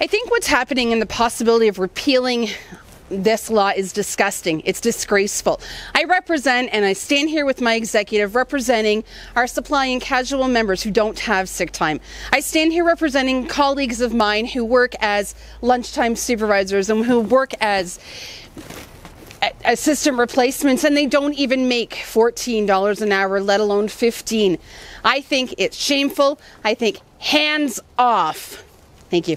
I think what's happening in the possibility of repealing this law is disgusting. It's disgraceful. I represent and I stand here with my executive representing our supply and casual members who don't have sick time. I stand here representing colleagues of mine who work as lunchtime supervisors and who work as assistant replacements and they don't even make $14 an hour let alone 15 i think it's shameful i think hands off thank you